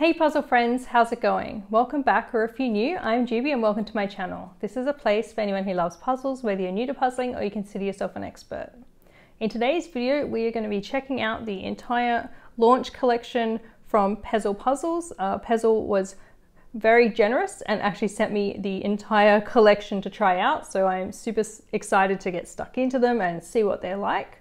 Hey puzzle friends, how's it going? Welcome back or if you're new, I'm Jubie and welcome to my channel. This is a place for anyone who loves puzzles, whether you're new to puzzling or you consider yourself an expert. In today's video, we are going to be checking out the entire launch collection from Pezel Puzzles. Uh, Pezel was very generous and actually sent me the entire collection to try out, so I'm super excited to get stuck into them and see what they're like.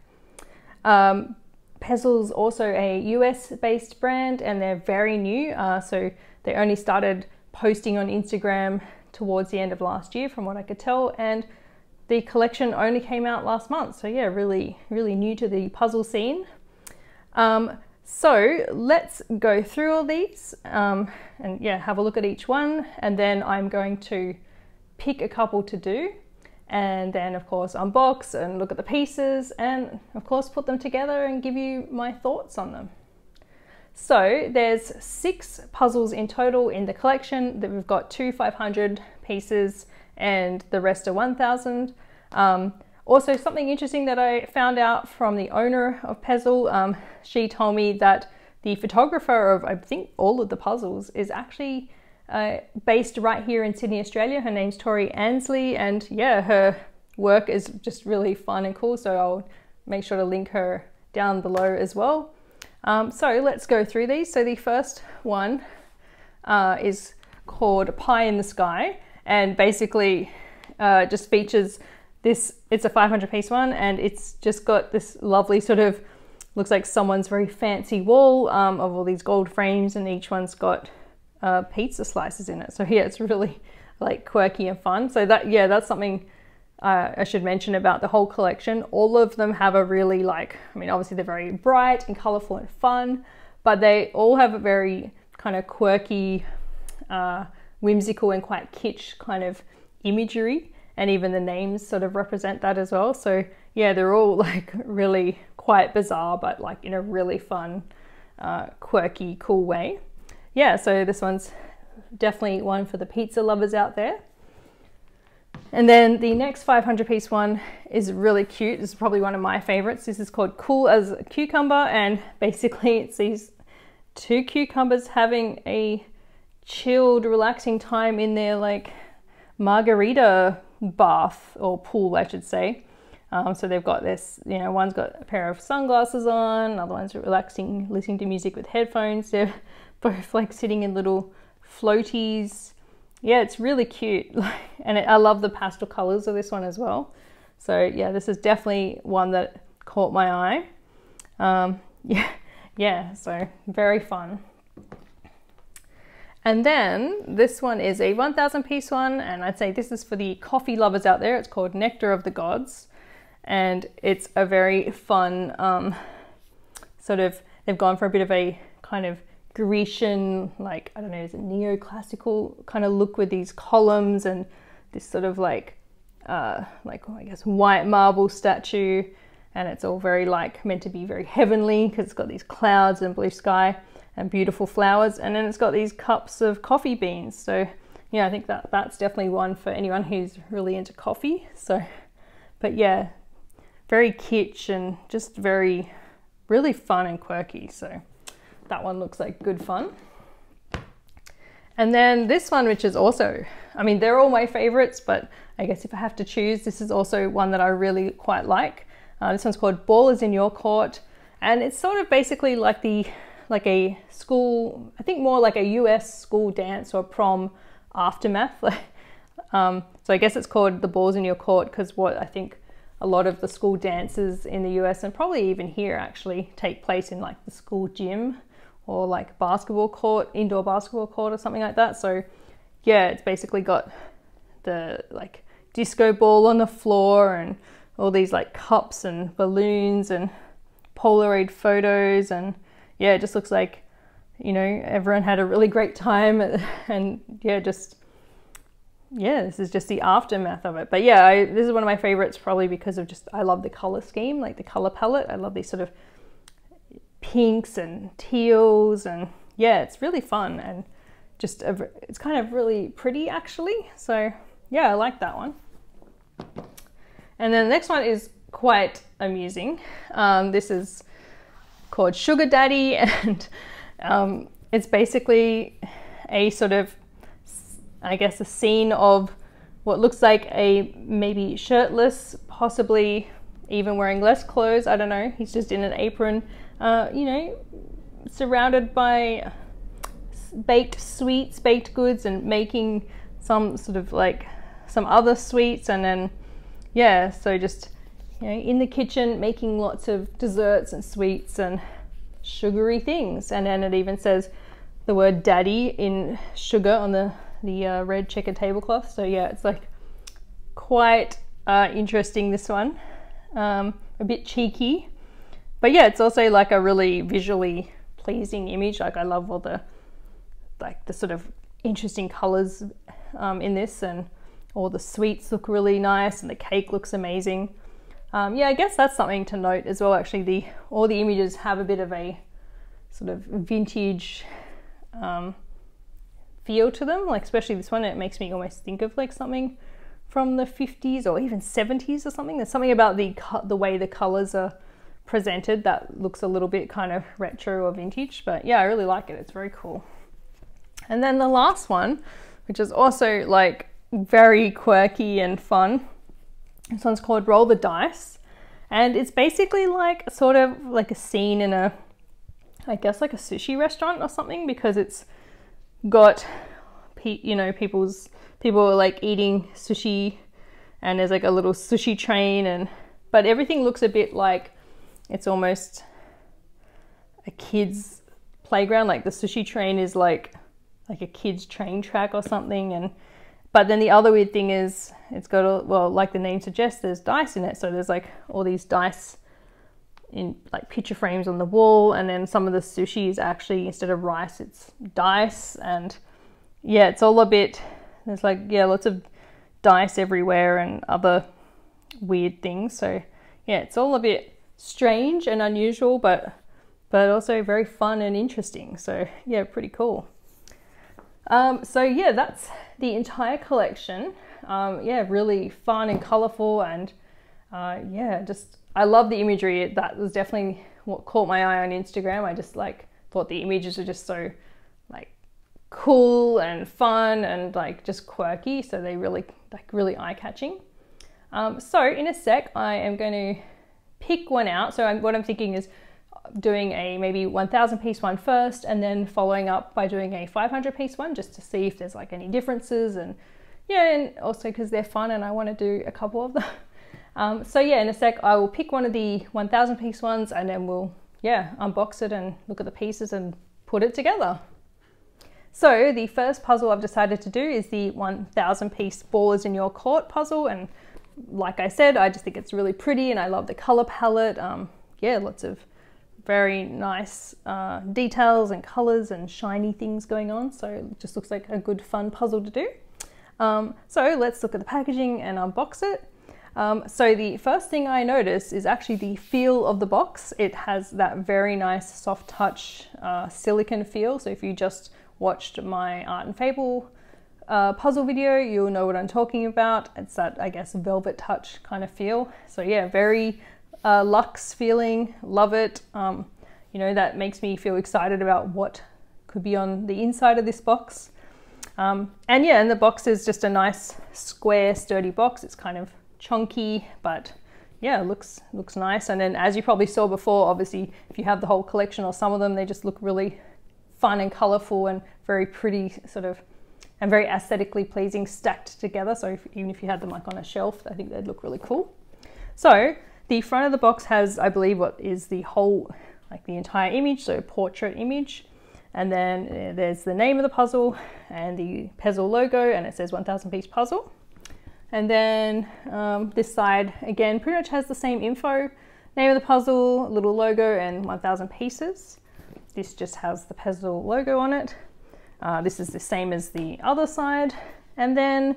Um, Pezel's also a US based brand and they're very new. Uh, so they only started posting on Instagram towards the end of last year, from what I could tell. And the collection only came out last month. So, yeah, really, really new to the puzzle scene. Um, so, let's go through all these um, and, yeah, have a look at each one. And then I'm going to pick a couple to do and then of course unbox and look at the pieces and of course put them together and give you my thoughts on them. So there's six puzzles in total in the collection that we've got two 500 pieces and the rest are 1000. Um, also something interesting that I found out from the owner of Pezel, um, she told me that the photographer of I think all of the puzzles is actually uh, based right here in Sydney, Australia. Her name's Tori Ansley, and yeah, her work is just really fun and cool. So I'll make sure to link her down below as well. Um, so let's go through these. So the first one uh, is called Pie in the Sky, and basically uh, just features this. It's a 500 piece one, and it's just got this lovely sort of looks like someone's very fancy wall um, of all these gold frames, and each one's got uh, pizza slices in it. So yeah, it's really like quirky and fun. So that yeah, that's something uh, I should mention about the whole collection. All of them have a really like, I mean, obviously they're very bright and colorful and fun, but they all have a very kind of quirky, uh, whimsical and quite kitsch kind of imagery. And even the names sort of represent that as well. So yeah, they're all like really quite bizarre, but like in a really fun, uh, quirky, cool way yeah, so this one's definitely one for the pizza lovers out there. And then the next 500 piece one is really cute. This is probably one of my favorites. This is called Cool as a Cucumber. And basically it's these two cucumbers having a chilled, relaxing time in their like margarita bath or pool, I should say. Um, so they've got this, you know, one's got a pair of sunglasses on, another one's relaxing, listening to music with headphones. They're both like sitting in little floaties. Yeah, it's really cute. and it, I love the pastel colors of this one as well. So yeah, this is definitely one that caught my eye. Um, yeah, yeah, so very fun. And then this one is a 1000 piece one, and I'd say this is for the coffee lovers out there. It's called Nectar of the Gods, and it's a very fun um, sort of. They've gone for a bit of a kind of Grecian, like, I don't know, is it neoclassical kind of look with these columns and this sort of like, uh, like, I guess, white marble statue. And it's all very like meant to be very heavenly because it's got these clouds and blue sky and beautiful flowers. And then it's got these cups of coffee beans. So, yeah, I think that that's definitely one for anyone who's really into coffee. So, but yeah, very kitsch and just very, really fun and quirky. So, that one looks like good fun. And then this one, which is also, I mean, they're all my favorites, but I guess if I have to choose, this is also one that I really quite like. Uh, this one's called Ball is in Your Court. And it's sort of basically like the, like a school, I think more like a US school dance or prom aftermath. um, so I guess it's called The Balls in Your Court because what I think a lot of the school dances in the US and probably even here actually take place in like the school gym or like basketball court, indoor basketball court or something like that. So yeah, it's basically got the like disco ball on the floor and all these like cups and balloons and Polaroid photos and yeah, it just looks like you know everyone had a really great time and yeah, just yeah, this is just the aftermath of it. But yeah, I, this is one of my favorites probably because of just I love the color scheme, like the color palette. I love these sort of pinks and teals and yeah, it's really fun and just a, it's kind of really pretty actually. So yeah, I like that one. And then the next one is quite amusing. Um, this is called Sugar Daddy and um, it's basically a sort of, I guess, a scene of what looks like a maybe shirtless, possibly even wearing less clothes. I don't know. He's just in an apron, uh, you know, surrounded by baked sweets, baked goods, and making some sort of like some other sweets. And then, yeah, so just, you know, in the kitchen making lots of desserts and sweets and sugary things. And then it even says the word daddy in sugar on the, the uh, red checkered tablecloth. So, yeah, it's like quite uh, interesting, this one. Um, a bit cheeky. But yeah, it's also like a really visually pleasing image. Like I love all the like the sort of interesting colors um, in this and all the sweets look really nice and the cake looks amazing. Um, yeah, I guess that's something to note as well. Actually, the all the images have a bit of a sort of vintage um, feel to them. Like especially this one, it makes me almost think of like something from the 50s or even 70s or something. There's something about the the way the colors are presented that looks a little bit kind of retro or vintage. But yeah, I really like it. It's very cool. And then the last one, which is also like very quirky and fun. This one's called Roll the Dice. And it's basically like sort of like a scene in a, I guess like a sushi restaurant or something because it's got, you know, people's, people are like eating sushi and there's like a little sushi train and, but everything looks a bit like it's almost a kid's playground. Like the sushi train is like like a kid's train track or something. And but then the other weird thing is it's got a well, like the name suggests, there's dice in it. So there's like all these dice in like picture frames on the wall, and then some of the sushi is actually instead of rice, it's dice. And yeah, it's all a bit. There's like yeah, lots of dice everywhere and other weird things. So yeah, it's all a bit strange and unusual, but but also very fun and interesting. So yeah, pretty cool. Um, so yeah, that's the entire collection. Um, yeah, really fun and colorful, and uh, yeah, just I love the imagery. That was definitely what caught my eye on Instagram. I just like thought the images were just so like cool and fun and like just quirky. So they really like really eye catching. Um, so in a sec, I am going to pick one out. So I'm, what I'm thinking is doing a maybe 1000 piece one first and then following up by doing a 500 piece one just to see if there's like any differences and yeah and also because they're fun and I want to do a couple of them um, so yeah in a sec I will pick one of the 1000 piece ones and then we'll yeah unbox it and look at the pieces and put it together so the first puzzle I've decided to do is the 1000 piece ballers in your court puzzle and like I said I just think it's really pretty and I love the color palette um, yeah lots of very nice uh, details and colors and shiny things going on. So it just looks like a good fun puzzle to do. Um, so let's look at the packaging and unbox it. Um, so the first thing I notice is actually the feel of the box. It has that very nice soft touch uh, silicone feel. So if you just watched my Art and Fable puzzle video, you'll know what I'm talking about. It's that, I guess, velvet touch kind of feel. So yeah, very uh, luxe feeling, love it. Um, you know, that makes me feel excited about what could be on the inside of this box. Um, and yeah, and the box is just a nice square, sturdy box. It's kind of chunky, but yeah, looks looks nice. And then as you probably saw before, obviously, if you have the whole collection or some of them, they just look really fun and colorful and very pretty, sort of, and very aesthetically pleasing stacked together. So if, even if you had them like on a shelf, I think they'd look really cool. So the front of the box has, I believe, what is the whole, like the entire image, so portrait image. And then uh, there's the name of the puzzle and the puzzle logo, and it says 1000 piece puzzle. And then um, this side, again, pretty much has the same info. Name of the puzzle, little logo, and 1000 pieces. This just has the puzzle logo on it. Uh, this is the same as the other side. And then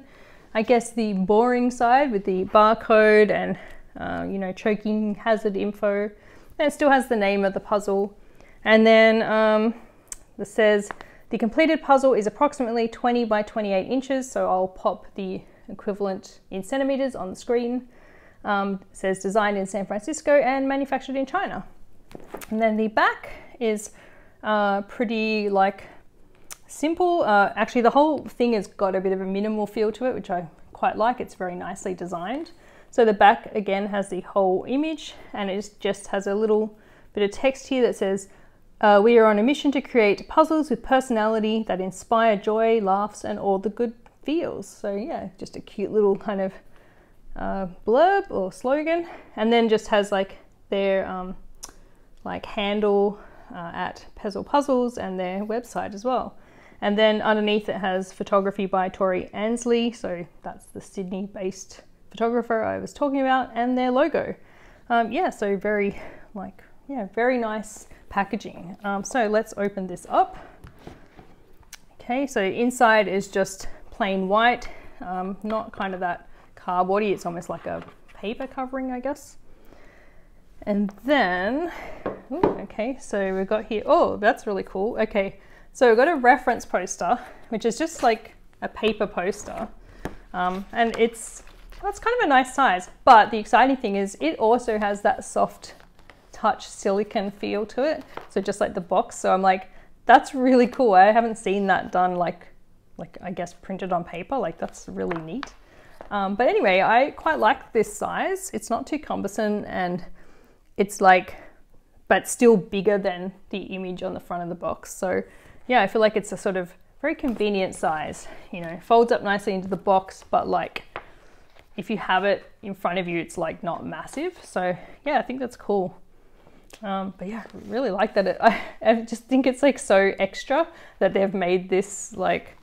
I guess the boring side with the barcode and uh, you know, choking hazard info. And it still has the name of the puzzle. And then um, it says the completed puzzle is approximately 20 by 28 inches. So I'll pop the equivalent in centimeters on the screen. Um, says designed in San Francisco and manufactured in China. And then the back is uh, pretty like simple. Uh, actually, the whole thing has got a bit of a minimal feel to it, which I quite like. It's very nicely designed. So the back again has the whole image and it just has a little bit of text here that says, uh, we are on a mission to create puzzles with personality that inspire joy, laughs, and all the good feels. So yeah, just a cute little kind of uh, blurb or slogan. And then just has like their um, like handle uh, at Pezel Puzzles and their website as well. And then underneath it has photography by Tori Ansley. So that's the Sydney based photographer I was talking about and their logo. Um, yeah, so very like, yeah, very nice packaging. Um, so let's open this up. Okay, so inside is just plain white, um, not kind of that cardboardy, it's almost like a paper covering, I guess. And then, ooh, okay, so we've got here, oh, that's really cool. Okay, so we've got a reference poster, which is just like a paper poster. Um, and it's that's kind of a nice size. But the exciting thing is it also has that soft touch silicone feel to it. So just like the box. So I'm like, that's really cool. I haven't seen that done like, like I guess printed on paper. Like that's really neat. Um, but anyway, I quite like this size. It's not too cumbersome and it's like, but still bigger than the image on the front of the box. So yeah, I feel like it's a sort of very convenient size, you know, folds up nicely into the box, but like if you have it in front of you, it's like not massive. So yeah, I think that's cool. Um, but yeah, really like that. It, I, I just think it's like so extra that they've made this like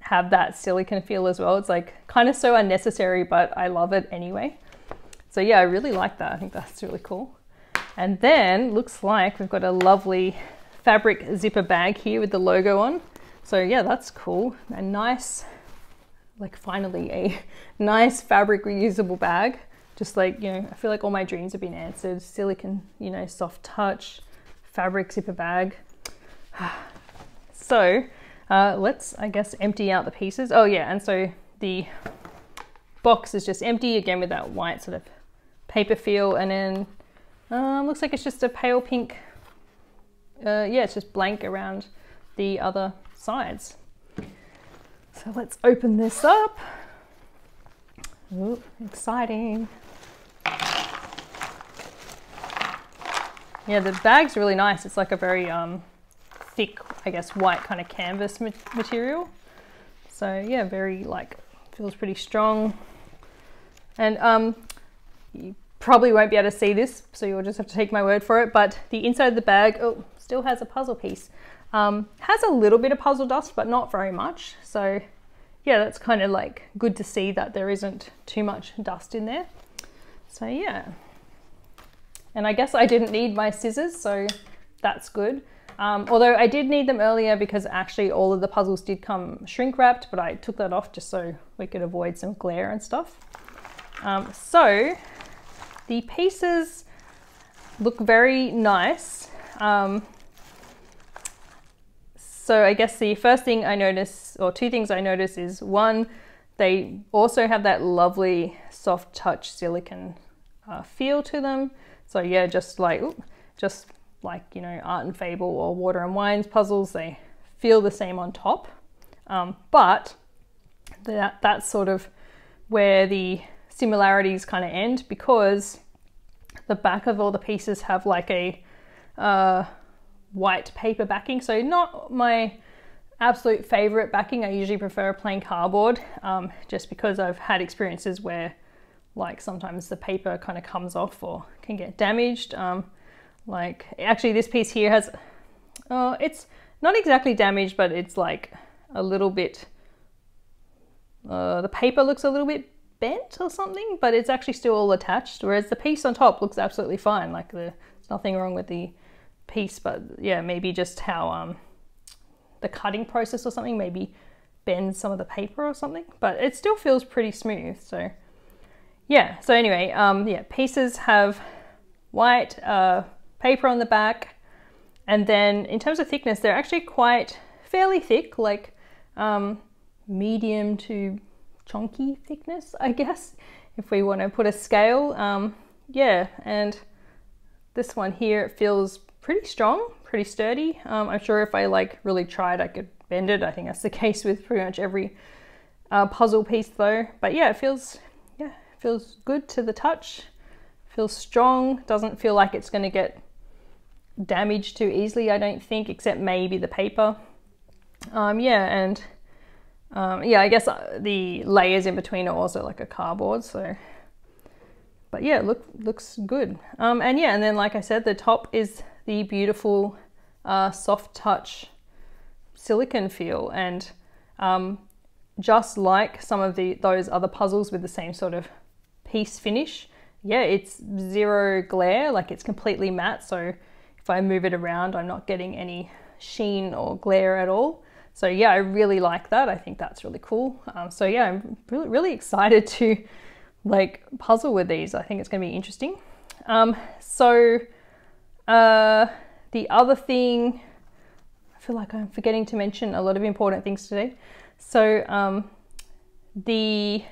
have that silicone feel as well. It's like kind of so unnecessary, but I love it anyway. So yeah, I really like that. I think that's really cool. And then looks like we've got a lovely fabric zipper bag here with the logo on. So yeah, that's cool. A nice like finally a nice fabric reusable bag. Just like, you know, I feel like all my dreams have been answered. Silicone, you know, soft touch, fabric zipper bag. so uh, let's, I guess, empty out the pieces. Oh yeah, and so the box is just empty again with that white sort of paper feel and then um, looks like it's just a pale pink uh, yeah it's just blank around the other sides so let's open this up. Ooh, exciting. Yeah, the bag's really nice. It's like a very um, thick, I guess, white kind of canvas material. So yeah, very like, feels pretty strong. And um, you probably won't be able to see this, so you'll just have to take my word for it. But the inside of the bag, oh, still has a puzzle piece. Um, has a little bit of puzzle dust, but not very much. So yeah, that's kind of like good to see that there isn't too much dust in there. So yeah. And I guess I didn't need my scissors, so that's good. Um, although I did need them earlier because actually all of the puzzles did come shrink wrapped, but I took that off just so we could avoid some glare and stuff. Um, so the pieces look very nice. Um, so I guess the first thing I notice, or two things I notice, is one, they also have that lovely soft touch silicone uh, feel to them. So yeah, just like just like you know Art and Fable or Water and Wines puzzles, they feel the same on top. Um, but that that's sort of where the similarities kind of end because the back of all the pieces have like a uh, white paper backing. So not my absolute favorite backing. I usually prefer plain cardboard um, just because I've had experiences where like sometimes the paper kind of comes off or can get damaged. Um, like actually this piece here has, oh, it's not exactly damaged, but it's like a little bit, uh, the paper looks a little bit bent or something, but it's actually still all attached. Whereas the piece on top looks absolutely fine. Like the, there's nothing wrong with the piece, but yeah, maybe just how um, the cutting process or something maybe bends some of the paper or something, but it still feels pretty smooth. So yeah, so anyway, um, yeah, pieces have white uh, paper on the back, and then in terms of thickness, they're actually quite fairly thick, like um, medium to chunky thickness, I guess, if we want to put a scale. Um, yeah, and this one here it feels pretty strong, pretty sturdy. Um, I'm sure if I like really tried, I could bend it. I think that's the case with pretty much every uh, puzzle piece though. But yeah, it feels, yeah, feels good to the touch. Feels strong, doesn't feel like it's gonna get damaged too easily, I don't think, except maybe the paper. Um, yeah, and um, yeah, I guess uh, the layers in between are also like a cardboard, so but yeah, look looks good. Um, and yeah, and then like I said, the top is the beautiful uh, soft touch silicon feel, and um, just like some of the those other puzzles with the same sort of piece finish, yeah, it's zero glare, like it's completely matte. So if I move it around, I'm not getting any sheen or glare at all. So yeah, I really like that. I think that's really cool. Um, so yeah, I'm really, really excited to like puzzle with these. I think it's going to be interesting. Um, so uh, the other thing, I feel like I'm forgetting to mention a lot of important things today. So um, the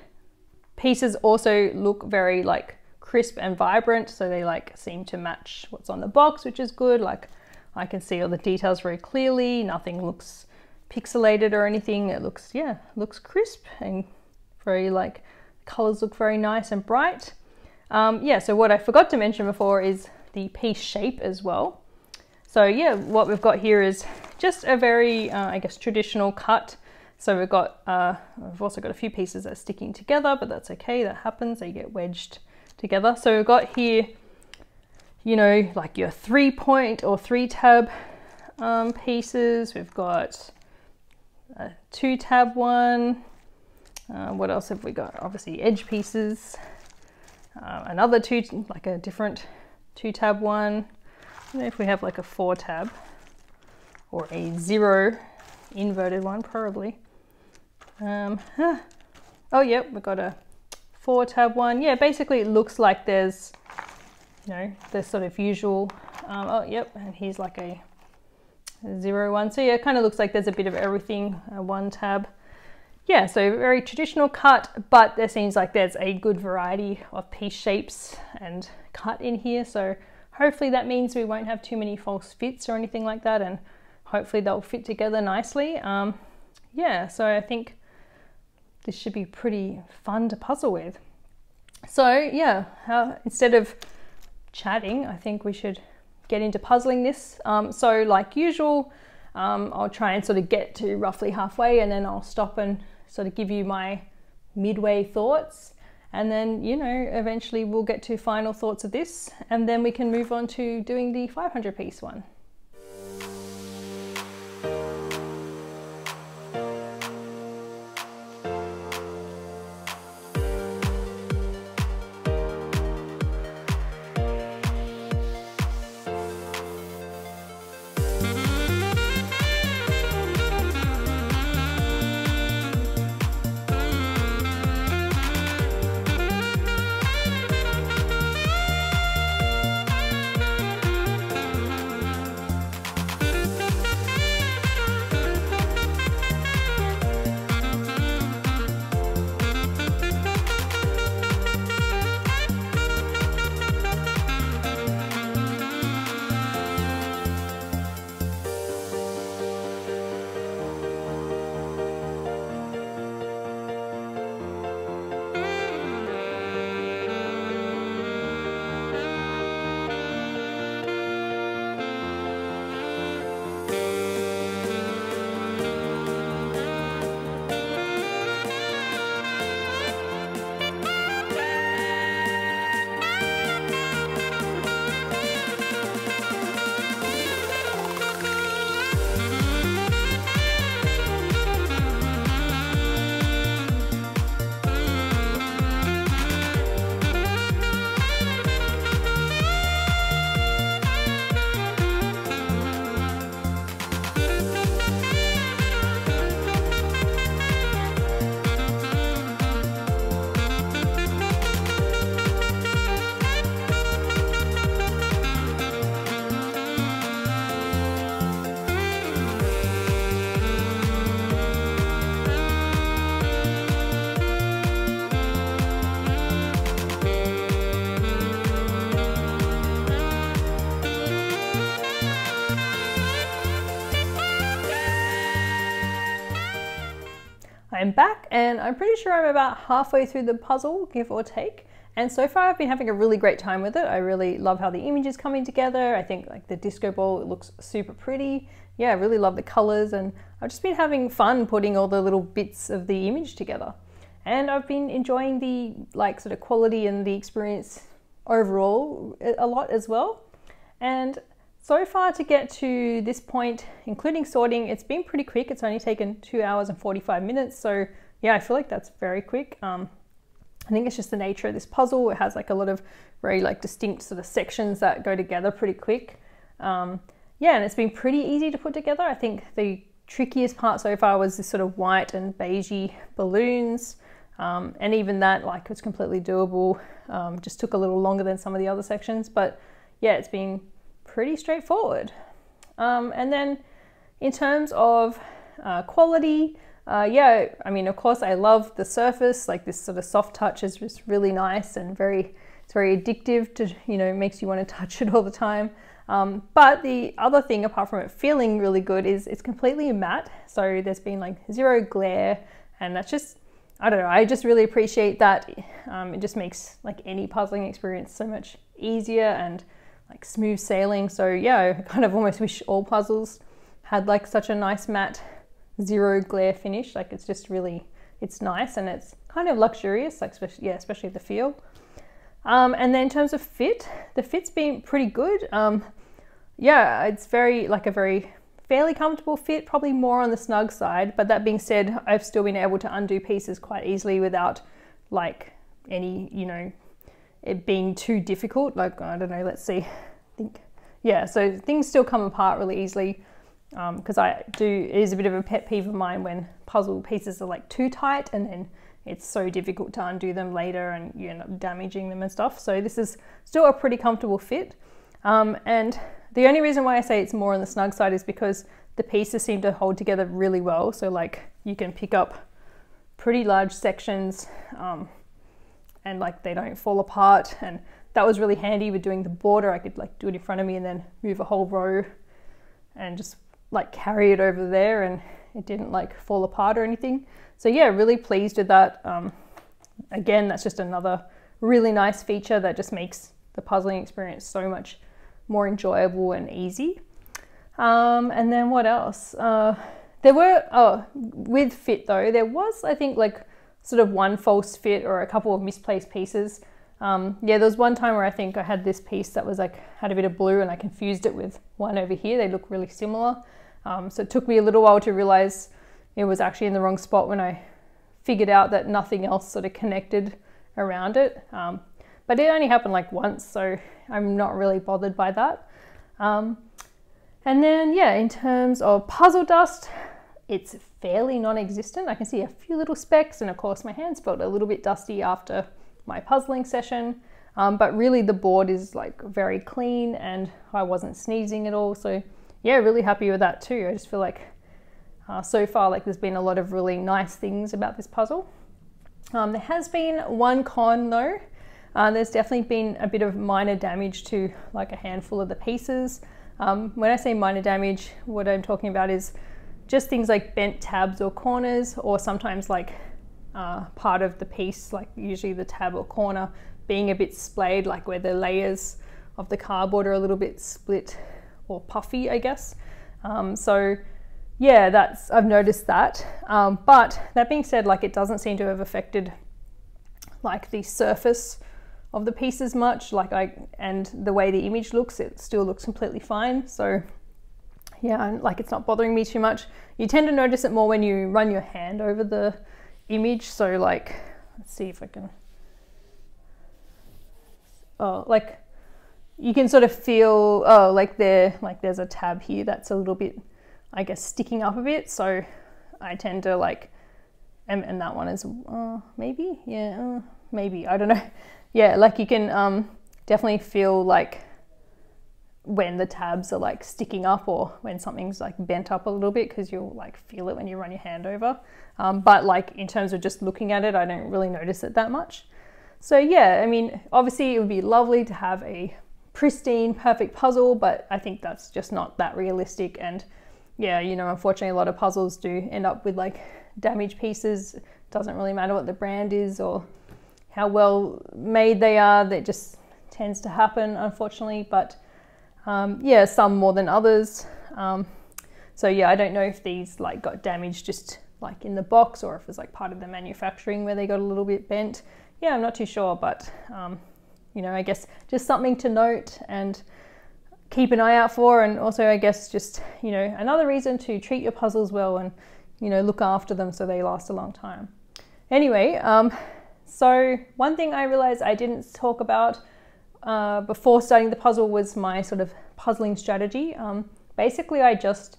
pieces also look very like crisp and vibrant. So they like seem to match what's on the box, which is good. Like I can see all the details very clearly. Nothing looks pixelated or anything. It looks, yeah, looks crisp and very like colors look very nice and bright. Um, yeah, so what I forgot to mention before is the piece shape as well. So yeah, what we've got here is just a very, uh, I guess, traditional cut. So we've got, uh, we've also got a few pieces that are sticking together, but that's okay, that happens, they get wedged together. So we've got here, you know, like your three point or three tab um, pieces. We've got a two tab one, uh, what else have we got? Obviously edge pieces. Uh, another two, like a different two tab one. if we have like a four tab or a zero inverted one probably. Um, huh. Oh yep, we've got a four tab one. Yeah, basically it looks like there's, you know, the sort of usual. Um, oh yep, and here's like a, zero one. So yeah, it kind of looks like there's a bit of everything. Uh, one tab yeah, so very traditional cut, but there seems like there's a good variety of piece shapes and cut in here. So hopefully that means we won't have too many false fits or anything like that. And hopefully they'll fit together nicely. Um, yeah, so I think this should be pretty fun to puzzle with. So yeah, how, instead of chatting, I think we should get into puzzling this. Um, so like usual, um, I'll try and sort of get to roughly halfway and then I'll stop and sort of give you my midway thoughts. And then, you know, eventually we'll get to final thoughts of this and then we can move on to doing the 500 piece one. I'm back and I'm pretty sure I'm about halfway through the puzzle, give or take. And so far I've been having a really great time with it. I really love how the image is coming together. I think like the disco ball, looks super pretty. Yeah, I really love the colors and I've just been having fun putting all the little bits of the image together. And I've been enjoying the like sort of quality and the experience overall eh, a lot as well. And so far to get to this point, including sorting, it's been pretty quick. It's only taken two hours and 45 minutes. So yeah, I feel like that's very quick. Um, I think it's just the nature of this puzzle. It has like a lot of very like distinct sort of sections that go together pretty quick. Um, yeah, and it's been pretty easy to put together. I think the trickiest part so far was this sort of white and beigey balloons. Um, and even that like was completely doable. Um, just took a little longer than some of the other sections, but yeah, it's been pretty straightforward. Um, and then in terms of uh, quality, uh, yeah, I mean, of course, I love the surface. Like this sort of soft touch is just really nice and very, it's very addictive to, you know, makes you want to touch it all the time. Um, but the other thing, apart from it feeling really good, is it's completely matte. So there's been like zero glare, and that's just, I don't know, I just really appreciate that. Um, it just makes like any puzzling experience so much easier and like smooth sailing. So yeah, I kind of almost wish all puzzles had like such a nice matte zero glare finish. Like it's just really, it's nice and it's kind of luxurious, like especially, yeah, especially the feel. Um, and then in terms of fit, the fit's been pretty good. Um, yeah, it's very like a very fairly comfortable fit, probably more on the snug side. But that being said, I've still been able to undo pieces quite easily without like any, you know, it being too difficult. Like, I don't know, let's see. I think, yeah, so things still come apart really easily because um, I do, it is a bit of a pet peeve of mine when puzzle pieces are like too tight and then it's so difficult to undo them later and you end up damaging them and stuff. So this is still a pretty comfortable fit. Um, and the only reason why I say it's more on the snug side is because the pieces seem to hold together really well. So like you can pick up pretty large sections um, and like they don't fall apart. And that was really handy with doing the border. I could like do it in front of me and then move a whole row and just like carry it over there and it didn't like fall apart or anything. So yeah, really pleased with that. Um, again, that's just another really nice feature that just makes the puzzling experience so much more enjoyable and easy. Um, and then what else? Uh, there were, oh, with fit though, there was, I think, like sort of one false fit or a couple of misplaced pieces. Um, yeah, there was one time where I think I had this piece that was like, had a bit of blue and I confused it with one over here. They look really similar. Um, so it took me a little while to realize it was actually in the wrong spot when I figured out that nothing else sort of connected around it. Um, but it only happened like once, so I'm not really bothered by that. Um, and then, yeah, in terms of puzzle dust, it's fairly non-existent. I can see a few little specks, and of course my hands felt a little bit dusty after my puzzling session. Um, but really the board is like very clean and I wasn't sneezing at all. So yeah, really happy with that too. I just feel like uh, so far, like there's been a lot of really nice things about this puzzle. Um, there has been one con though. Uh, there's definitely been a bit of minor damage to like a handful of the pieces. Um, when I say minor damage, what I'm talking about is just things like bent tabs or corners, or sometimes like uh, part of the piece, like usually the tab or corner, being a bit splayed, like where the layers of the cardboard are a little bit split or puffy, I guess. Um, so yeah, that's I've noticed that. Um, but that being said, like it doesn't seem to have affected like the surface of the piece as much. Like I and the way the image looks, it still looks completely fine. So yeah, like it's not bothering me too much. You tend to notice it more when you run your hand over the image. So like, let's see if I can. Oh, like you can sort of feel oh like there like there's a tab here that's a little bit I guess sticking up a bit so I tend to like and, and that one is uh, maybe yeah uh, maybe I don't know yeah like you can um, definitely feel like when the tabs are like sticking up or when something's like bent up a little bit because you'll like feel it when you run your hand over um, but like in terms of just looking at it I don't really notice it that much so yeah I mean obviously it would be lovely to have a pristine, perfect puzzle, but I think that's just not that realistic. And yeah, you know, unfortunately, a lot of puzzles do end up with like damaged pieces. It doesn't really matter what the brand is or how well made they are. That just tends to happen, unfortunately. But um, yeah, some more than others. Um, so yeah, I don't know if these like got damaged just like in the box or if it's like part of the manufacturing where they got a little bit bent. Yeah, I'm not too sure, but um, you know, I guess just something to note and keep an eye out for and also I guess just, you know, another reason to treat your puzzles well and, you know, look after them so they last a long time. Anyway, um, so one thing I realized I didn't talk about uh, before starting the puzzle was my sort of puzzling strategy. Um, basically, I just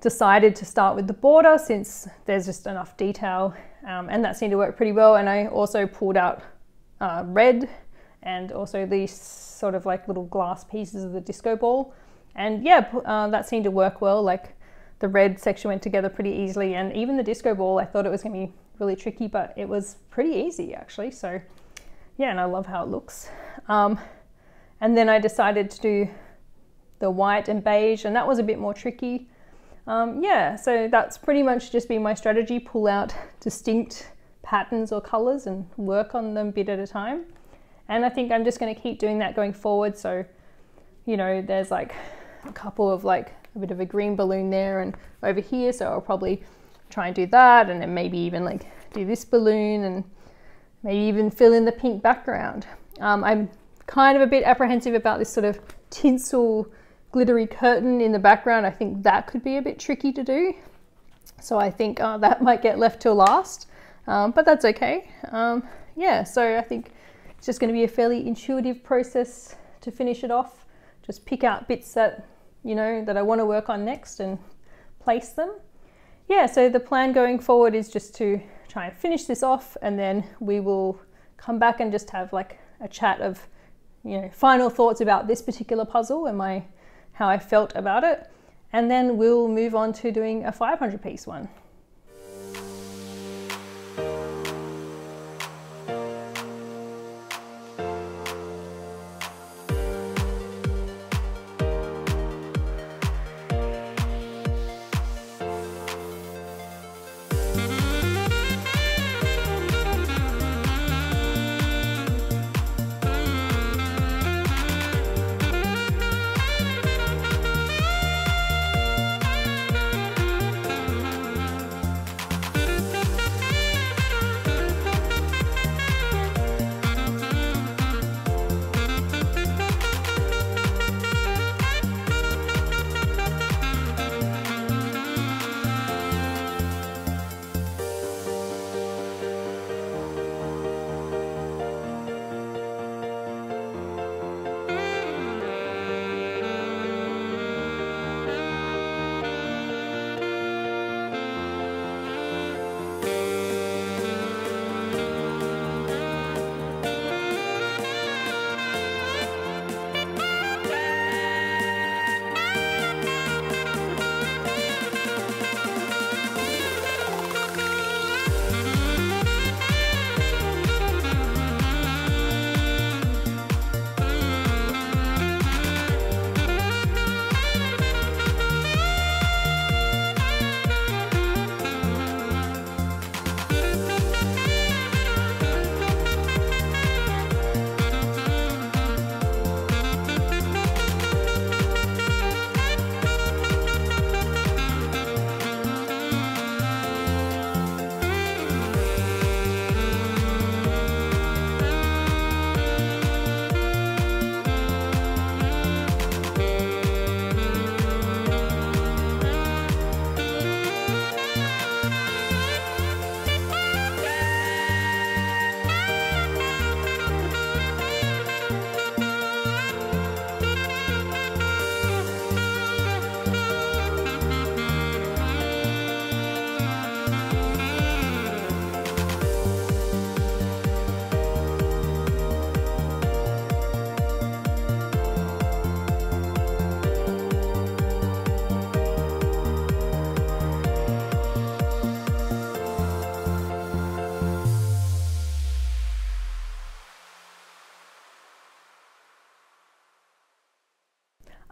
decided to start with the border since there's just enough detail um, and that seemed to work pretty well. And I also pulled out uh, red and also these sort of like little glass pieces of the disco ball. And yeah, uh, that seemed to work well. Like the red section went together pretty easily, and even the disco ball, I thought it was going to be really tricky, but it was pretty easy actually. So yeah, and I love how it looks. Um, and then I decided to do the white and beige, and that was a bit more tricky. Um, yeah, so that's pretty much just been my strategy pull out distinct patterns or colors and work on them bit at a time. And I think I'm just going to keep doing that going forward. So, you know, there's like a couple of like a bit of a green balloon there and over here. So I'll probably try and do that and then maybe even like do this balloon and maybe even fill in the pink background. Um, I'm kind of a bit apprehensive about this sort of tinsel glittery curtain in the background. I think that could be a bit tricky to do. So I think uh, that might get left till last, um, but that's okay. Um, yeah, so I think it's just going to be a fairly intuitive process to finish it off. Just pick out bits that, you know, that I want to work on next and place them. Yeah, so the plan going forward is just to try and finish this off and then we will come back and just have like a chat of, you know, final thoughts about this particular puzzle and my how I felt about it. And then we'll move on to doing a 500 piece one.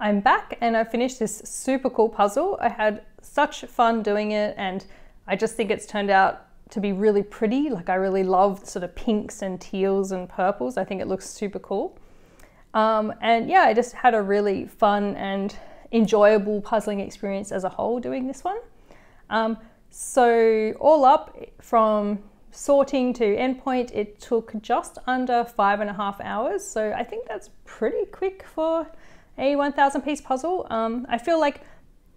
I'm back and I finished this super cool puzzle. I had such fun doing it and I just think it's turned out to be really pretty. Like I really love sort of pinks and teals and purples. I think it looks super cool. Um, and yeah, I just had a really fun and enjoyable puzzling experience as a whole doing this one. Um, so all up from sorting to endpoint, it took just under five and a half hours. So I think that's pretty quick for a 1000 piece puzzle. Um, I feel like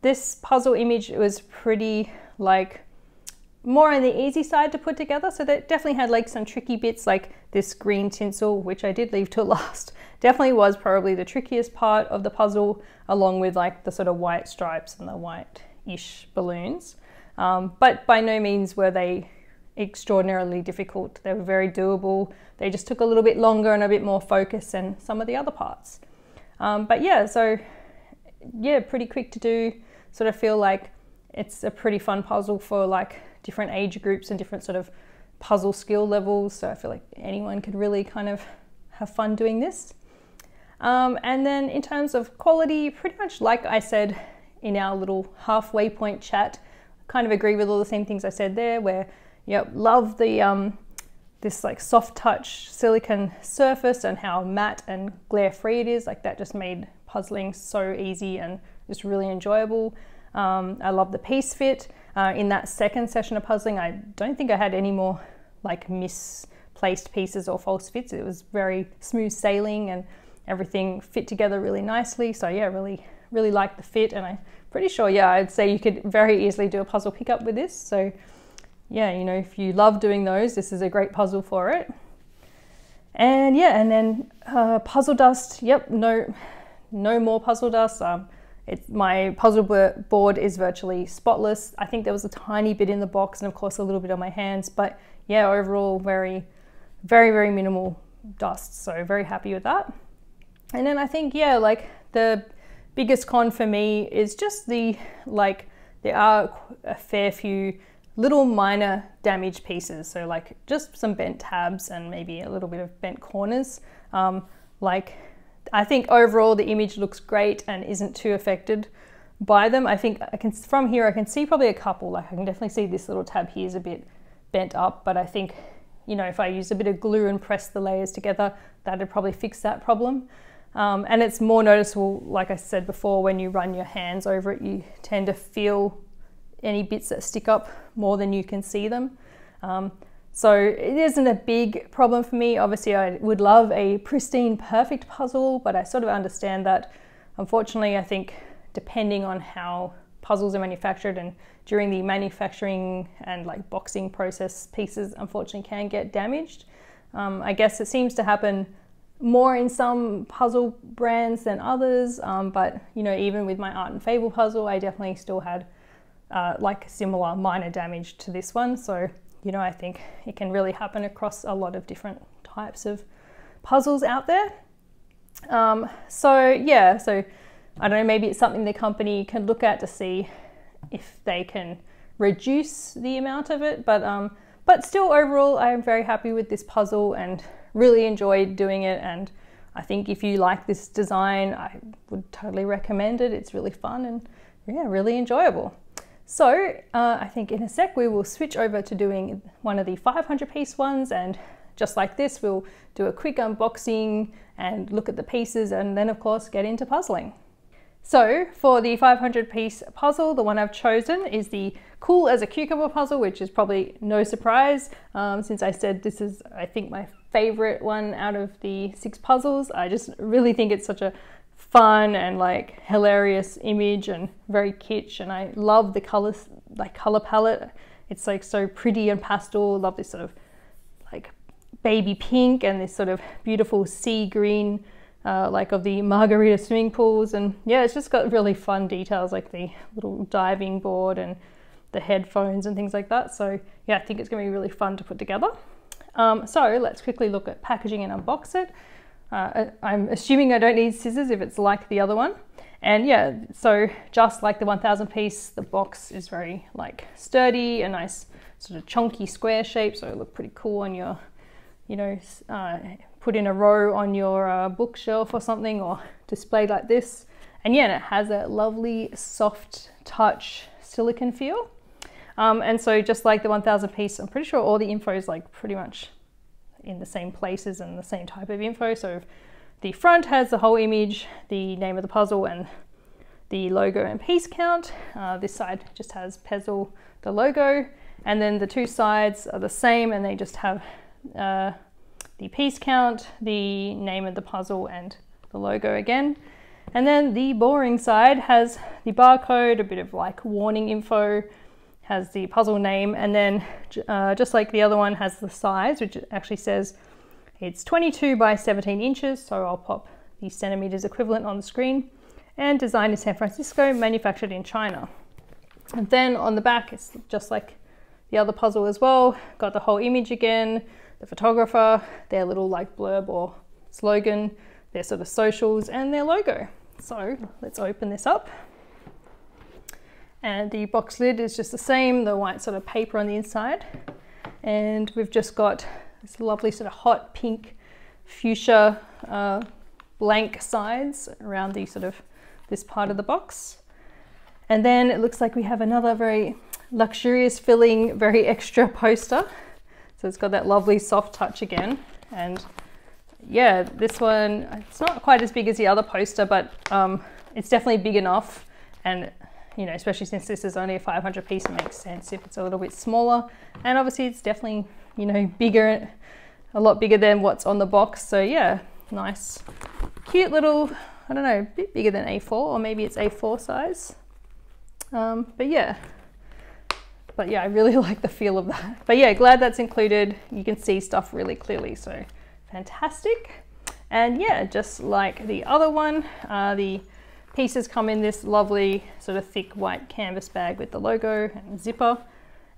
this puzzle image was pretty like more on the easy side to put together. So that definitely had like some tricky bits like this green tinsel, which I did leave to last. Definitely was probably the trickiest part of the puzzle along with like the sort of white stripes and the white-ish balloons. Um, but by no means were they extraordinarily difficult. They were very doable. They just took a little bit longer and a bit more focus than some of the other parts. Um, but yeah, so yeah, pretty quick to do. Sort of feel like it's a pretty fun puzzle for like different age groups and different sort of puzzle skill levels. So I feel like anyone could really kind of have fun doing this. Um, and then in terms of quality, pretty much like I said in our little halfway point chat, kind of agree with all the same things I said there, where, yep, love the um, this like soft touch silicon surface and how matte and glare free it is. Like that just made puzzling so easy and just really enjoyable. Um, I love the piece fit. Uh, in that second session of puzzling, I don't think I had any more like misplaced pieces or false fits. It was very smooth sailing and everything fit together really nicely. So yeah, really, really like the fit and I'm pretty sure, yeah, I'd say you could very easily do a puzzle pickup with this. So yeah, you know, if you love doing those, this is a great puzzle for it. And yeah, and then uh, puzzle dust. Yep, no, no more puzzle dust. Um, it's, my puzzle board is virtually spotless. I think there was a tiny bit in the box and of course a little bit on my hands, but yeah, overall very, very, very minimal dust. So very happy with that. And then I think, yeah, like the biggest con for me is just the, like, there are a fair few little minor damaged pieces. So like just some bent tabs and maybe a little bit of bent corners. Um, like I think overall the image looks great and isn't too affected by them. I think I can from here I can see probably a couple. Like I can definitely see this little tab here is a bit bent up, but I think you know if I use a bit of glue and press the layers together, that'd probably fix that problem. Um, and it's more noticeable, like I said before, when you run your hands over it, you tend to feel any bits that stick up more than you can see them. Um, so it isn't a big problem for me. Obviously, I would love a pristine, perfect puzzle, but I sort of understand that. Unfortunately, I think depending on how puzzles are manufactured and during the manufacturing and like boxing process, pieces unfortunately can get damaged. Um, I guess it seems to happen more in some puzzle brands than others, um, but you know, even with my Art and Fable puzzle, I definitely still had uh, like similar minor damage to this one. So you know, I think it can really happen across a lot of different types of puzzles out there. Um, so yeah, so I don't know, maybe it's something the company can look at to see if they can reduce the amount of it, but um, but still overall, I am very happy with this puzzle and really enjoyed doing it. And I think if you like this design, I would totally recommend it. It's really fun and yeah, really enjoyable. So uh, I think in a sec we will switch over to doing one of the 500 piece ones and just like this we'll do a quick unboxing and look at the pieces and then of course get into puzzling. So for the 500 piece puzzle, the one I've chosen is the Cool as a Cucumber puzzle, which is probably no surprise um, since I said this is, I think, my favorite one out of the six puzzles. I just really think it's such a fun and like hilarious image and very kitsch and I love the colors like color palette. It's like so pretty and pastel. Love this sort of like baby pink and this sort of beautiful sea green uh, like of the margarita swimming pools. And yeah it's just got really fun details like the little diving board and the headphones and things like that. So yeah I think it's gonna be really fun to put together. Um, so let's quickly look at packaging and unbox it uh, I'm assuming I don't need scissors if it's like the other one. And yeah, so just like the 1000 piece, the box is very like sturdy, a nice sort of chunky square shape. So it look pretty cool on your, you know, uh, put in a row on your uh, bookshelf or something or displayed like this. And yeah, it has a lovely soft touch silicone feel. Um, and so just like the 1000 piece, I'm pretty sure all the info is like pretty much in the same places and the same type of info. So the front has the whole image, the name of the puzzle and the logo and piece count. Uh, this side just has Pezel, the logo, and then the two sides are the same and they just have uh, the piece count, the name of the puzzle and the logo again. And then the boring side has the barcode, a bit of like warning info, has the puzzle name, and then uh, just like the other one has the size, which actually says it's 22 by 17 inches. So I'll pop the centimeters equivalent on the screen. And designed in San Francisco, manufactured in China. And then on the back, it's just like the other puzzle as well. Got the whole image again, the photographer, their little like blurb or slogan, their sort of socials, and their logo. So let's open this up. And the box lid is just the same, the white sort of paper on the inside. And we've just got this lovely sort of hot pink fuchsia uh, blank sides around the sort of this part of the box. And then it looks like we have another very luxurious filling, very extra poster. So it's got that lovely soft touch again. And yeah, this one, it's not quite as big as the other poster, but um, it's definitely big enough. And, you know, especially since this is only a 500 piece, it makes sense if it's a little bit smaller. And obviously it's definitely, you know, bigger, a lot bigger than what's on the box. So yeah, nice, cute little, I don't know, bit bigger than A4 or maybe it's A4 size. Um, but yeah, but yeah, I really like the feel of that. But yeah, glad that's included. You can see stuff really clearly, so fantastic. And yeah, just like the other one, uh, the pieces come in this lovely sort of thick white canvas bag with the logo and zipper.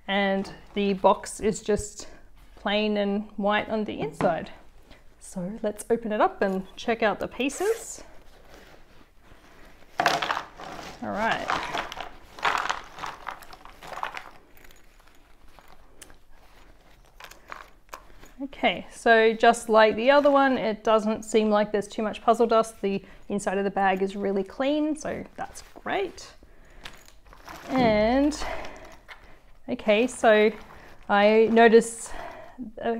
And the box is just plain and white on the inside. So let's open it up and check out the pieces. All right. Okay, so just like the other one, it doesn't seem like there's too much puzzle dust. The inside of the bag is really clean, so that's great. And, okay, so I noticed uh,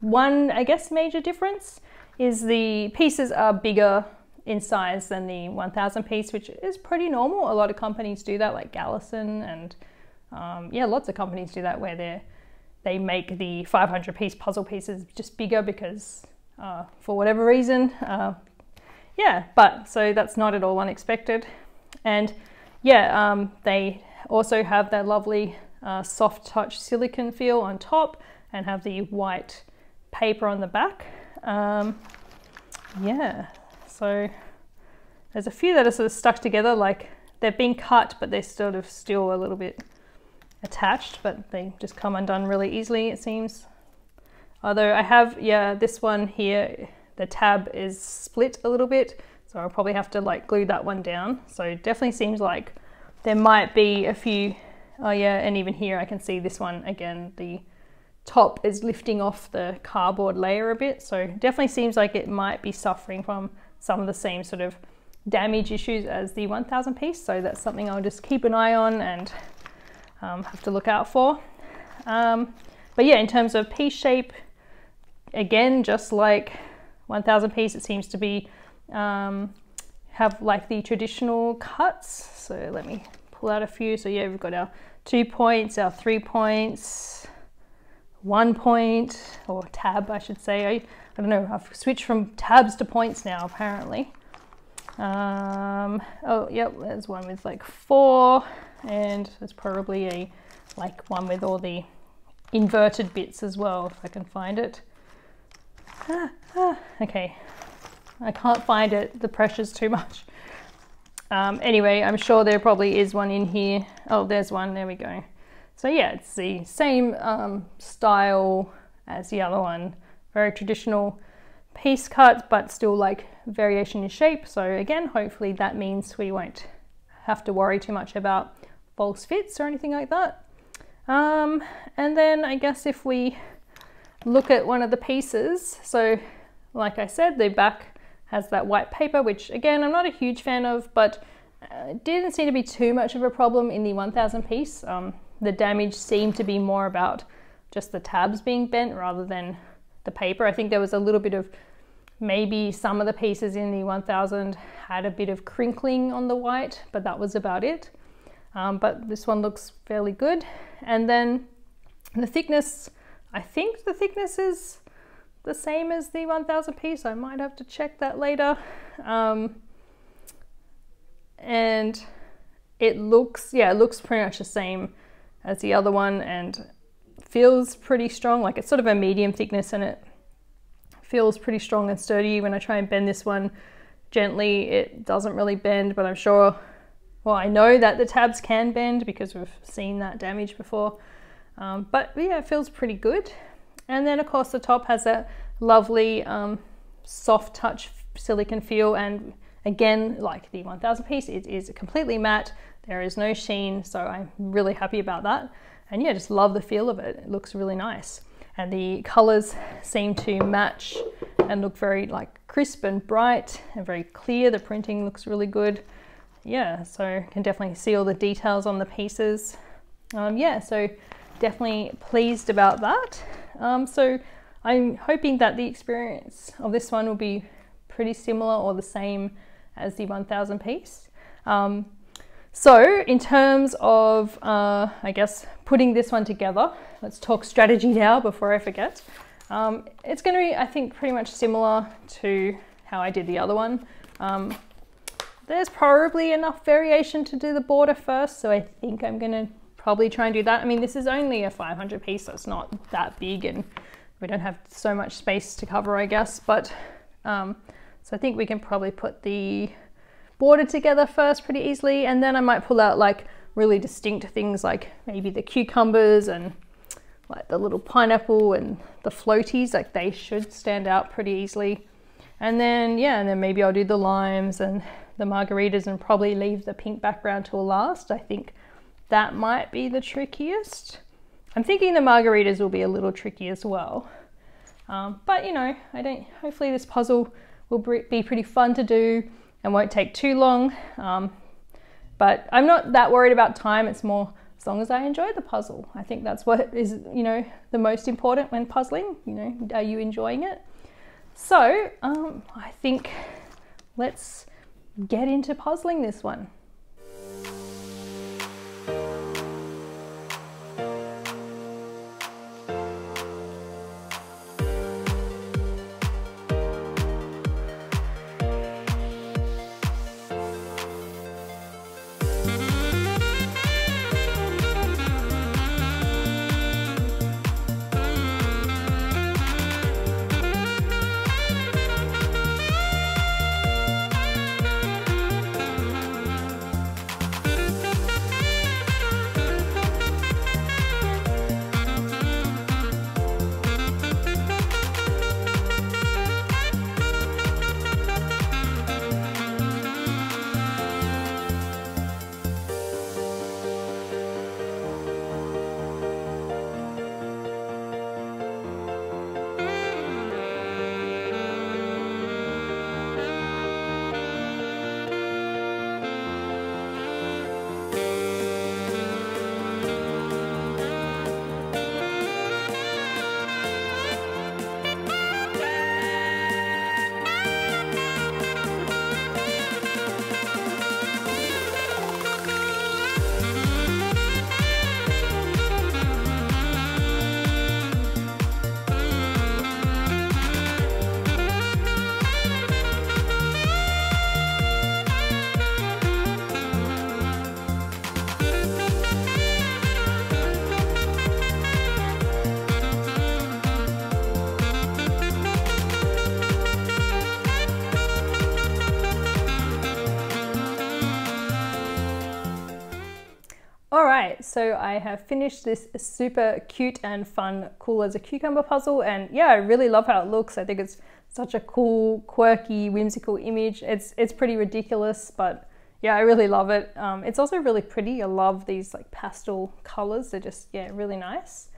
one, I guess, major difference is the pieces are bigger in size than the 1000 piece, which is pretty normal. A lot of companies do that, like Gallison and um, yeah, lots of companies do that where they're they make the 500 piece puzzle pieces just bigger because uh, for whatever reason. Uh, yeah, but so that's not at all unexpected. And yeah, um, they also have that lovely uh, soft touch silicone feel on top and have the white paper on the back. Um, yeah, so there's a few that are sort of stuck together like they've been cut but they're sort of still a little bit attached, but they just come undone really easily, it seems. Although I have, yeah, this one here, the tab is split a little bit, so I'll probably have to like glue that one down. So definitely seems like there might be a few, oh yeah, and even here I can see this one again, the top is lifting off the cardboard layer a bit. So definitely seems like it might be suffering from some of the same sort of damage issues as the 1000 piece. So that's something I'll just keep an eye on and um, have to look out for. Um, but yeah, in terms of piece shape, again, just like 1000 piece, it seems to be um, have like the traditional cuts. So let me pull out a few. So yeah, we've got our two points, our three points, one point, or tab, I should say. I, I don't know, I've switched from tabs to points now, apparently. Um, oh, yep, there's one with like four, and there's probably a like one with all the inverted bits as well, if I can find it. Ah, ah, okay, I can't find it, the pressure's too much. Um, anyway, I'm sure there probably is one in here. Oh, there's one, there we go. So yeah, it's the same um, style as the other one, very traditional piece cut, but still like variation in shape. So again, hopefully that means we won't have to worry too much about false fits or anything like that. Um, and then I guess if we look at one of the pieces, so like I said, the back has that white paper, which again, I'm not a huge fan of, but uh, it didn't seem to be too much of a problem in the 1000 piece. Um, the damage seemed to be more about just the tabs being bent rather than the paper. I think there was a little bit of maybe some of the pieces in the 1000 had a bit of crinkling on the white, but that was about it. Um, but this one looks fairly good. And then the thickness, I think the thickness is the same as the 1000 piece. I might have to check that later. Um, and it looks, yeah, it looks pretty much the same as the other one and feels pretty strong. Like it's sort of a medium thickness and it feels pretty strong and sturdy. When I try and bend this one gently, it doesn't really bend, but I'm sure, well, I know that the tabs can bend because we've seen that damage before. Um, but yeah, it feels pretty good. And then of course the top has that lovely um, soft touch silicone feel and again, like the 1000 piece, it is completely matte. There is no sheen, so I'm really happy about that. And yeah, just love the feel of it. It looks really nice. And the colors seem to match and look very like crisp and bright and very clear. The printing looks really good. Yeah, so can definitely see all the details on the pieces. Um, yeah, so definitely pleased about that. Um, so I'm hoping that the experience of this one will be pretty similar or the same as the 1000 piece. Um, so in terms of, uh, I guess, putting this one together, let's talk strategy now before I forget. Um, it's going to be, I think, pretty much similar to how I did the other one. Um, there's probably enough variation to do the border first, so I think I'm to probably try and do that. I mean, this is only a 500 piece, so it's not that big and we don't have so much space to cover, I guess. But um, so I think we can probably put the border together first pretty easily. And then I might pull out like really distinct things like maybe the cucumbers and like the little pineapple and the floaties, like they should stand out pretty easily. And then, yeah, and then maybe I'll do the limes and the margaritas and probably leave the pink background till last. I think that might be the trickiest. I'm thinking the margaritas will be a little tricky as well. Um, but you know, I don't, hopefully this puzzle will be pretty fun to do and won't take too long. Um, but I'm not that worried about time. It's more as long as I enjoy the puzzle. I think that's what is, you know, the most important when puzzling. You know, are you enjoying it? So um, I think let's get into puzzling this one. So I have finished this super cute and fun cool as a cucumber puzzle. And yeah I really love how it looks. I think it's such a cool quirky whimsical image. It's it's pretty ridiculous but yeah I really love it. Um, it's also really pretty. I love these like pastel colors. They're just yeah really nice.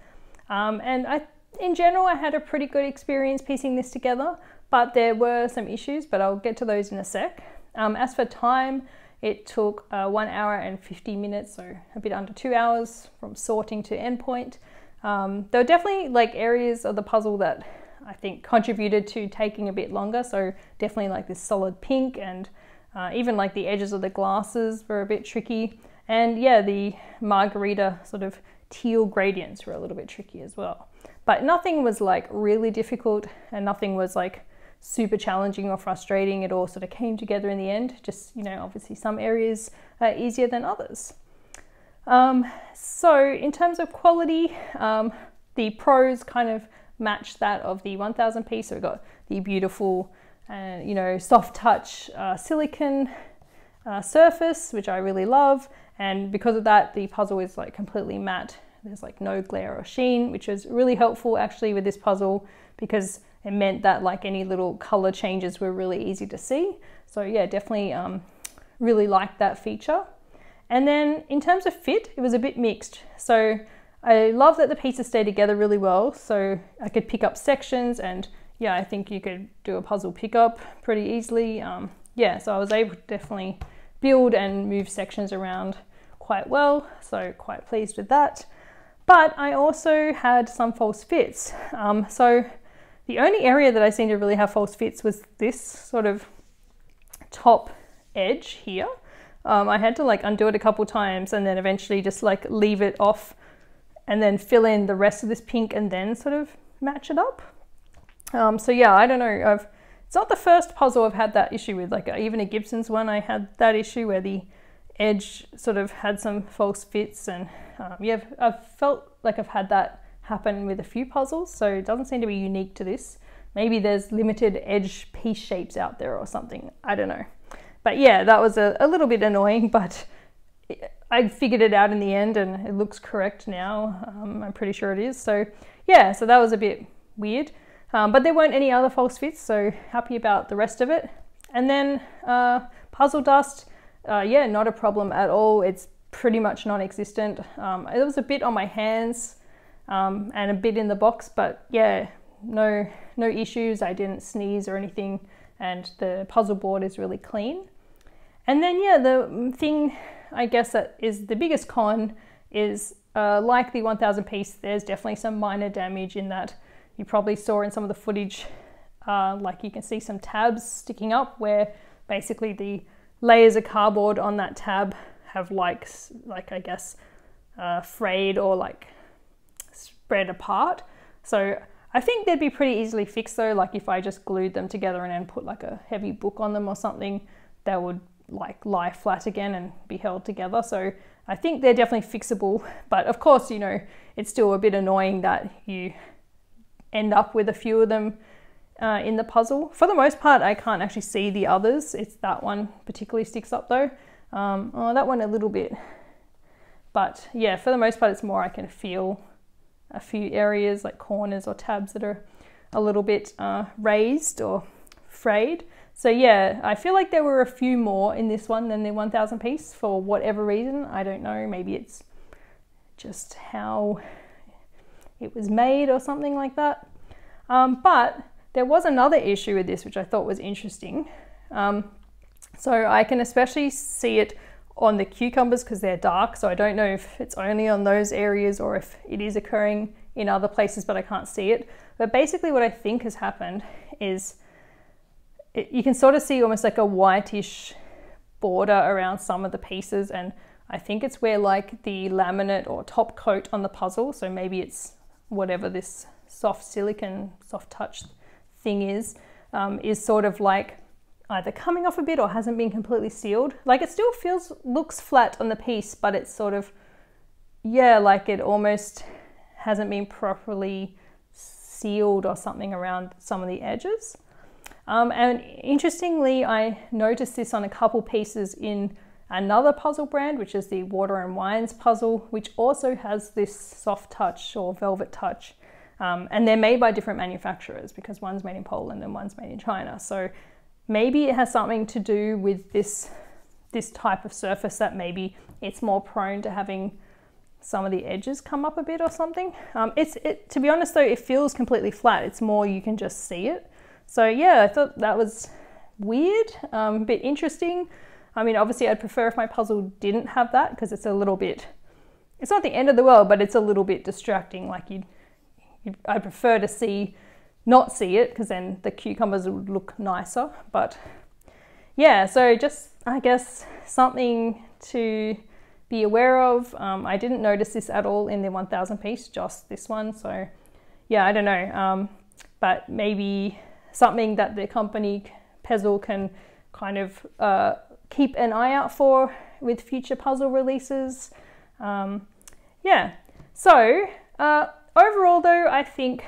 Um, and I in general I had a pretty good experience piecing this together but there were some issues, but I'll get to those in a sec. Um, as for time, it took uh, one hour and 50 minutes, so a bit under two hours from sorting to endpoint. Um, there were definitely like areas of the puzzle that I think contributed to taking a bit longer. So definitely like this solid pink and uh, even like the edges of the glasses were a bit tricky. And yeah, the margarita sort of teal gradients were a little bit tricky as well. But nothing was like really difficult and nothing was like super challenging or frustrating. It all sort of came together in the end. Just, you know, obviously some areas are easier than others. Um, so in terms of quality, um, the pros kind of match that of the 1000 piece. So we've got the beautiful, uh, you know, soft touch uh, silicon uh, surface, which I really love. And because of that, the puzzle is like completely matte. There's like no glare or sheen, which is really helpful actually with this puzzle because it meant that like any little color changes were really easy to see. So yeah, definitely um, really liked that feature. And then in terms of fit, it was a bit mixed. So I love that the pieces stay together really well. So I could pick up sections and yeah, I think you could do a puzzle pickup pretty easily. Um, yeah, so I was able to definitely build and move sections around quite well. So quite pleased with that. But I also had some false fits. Um, so the only area that I seemed to really have false fits was this sort of top edge here. Um, I had to like undo it a couple times and then eventually just like leave it off and then fill in the rest of this pink and then sort of match it up. Um, so yeah, I don't know. I've it's not the first puzzle I've had that issue with. Like even a Gibson's one, I had that issue where the edge sort of had some false fits, and um, yeah, I've, I've felt like I've had that happen with a few puzzles. So it doesn't seem to be unique to this. Maybe there's limited edge piece shapes out there or something. I don't know. But yeah, that was a, a little bit annoying, but I figured it out in the end and it looks correct now. Um, I'm pretty sure it is. So yeah, so that was a bit weird. Um, but there weren't any other false fits, so happy about the rest of it. And then uh, puzzle dust, uh, yeah, not a problem at all. It's pretty much non-existent. Um, it was a bit on my hands um, and a bit in the box, but yeah, no, no issues. I didn't sneeze or anything, and the puzzle board is really clean. And then yeah, the thing I guess that is the biggest con is uh, like the 1000 piece, there's definitely some minor damage in that you probably saw in some of the footage, uh, like you can see some tabs sticking up where basically the layers of cardboard on that tab have like, like I guess, uh, frayed or like spread apart. So I think they'd be pretty easily fixed though, like if I just glued them together and then put like a heavy book on them or something, that would like lie flat again and be held together. So I think they're definitely fixable, but of course, you know, it's still a bit annoying that you end up with a few of them uh, in the puzzle. For the most part, I can't actually see the others. It's that one particularly sticks up though. Um, oh, that one a little bit. But yeah, for the most part, it's more I can feel a few areas like corners or tabs that are a little bit uh, raised or frayed. So yeah, I feel like there were a few more in this one than the 1000 piece for whatever reason. I don't know, maybe it's just how it was made or something like that. Um, but there was another issue with this which I thought was interesting. Um, so I can especially see it on the cucumbers because they're dark. So I don't know if it's only on those areas or if it is occurring in other places, but I can't see it. But basically what I think has happened is it, you can sort of see almost like a whitish border around some of the pieces and I think it's where like the laminate or top coat on the puzzle, so maybe it's whatever this soft silicon, soft touch thing is, um, is sort of like either coming off a bit or hasn't been completely sealed. Like it still feels, looks flat on the piece, but it's sort of, yeah, like it almost hasn't been properly sealed or something around some of the edges. Um, and interestingly, I noticed this on a couple pieces in another puzzle brand, which is the Water and Wines puzzle, which also has this soft touch or velvet touch. Um, and they're made by different manufacturers because one's made in Poland and one's made in China. So maybe it has something to do with this, this type of surface that maybe it's more prone to having some of the edges come up a bit or something. Um, it's it, To be honest though, it feels completely flat. It's more you can just see it. So yeah, I thought that was weird, um, a bit interesting. I mean, obviously, I'd prefer if my puzzle didn't have that because it's a little bit. It's not the end of the world, but it's a little bit distracting. Like you, I prefer to see, not see it because then the cucumbers would look nicer. But yeah, so just I guess something to be aware of. Um, I didn't notice this at all in the 1000 piece, just this one. So yeah, I don't know. Um, but maybe something that the company Pezel can kind of uh, keep an eye out for with future puzzle releases. Um, yeah, so uh, overall though, I think